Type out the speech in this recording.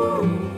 Ooh.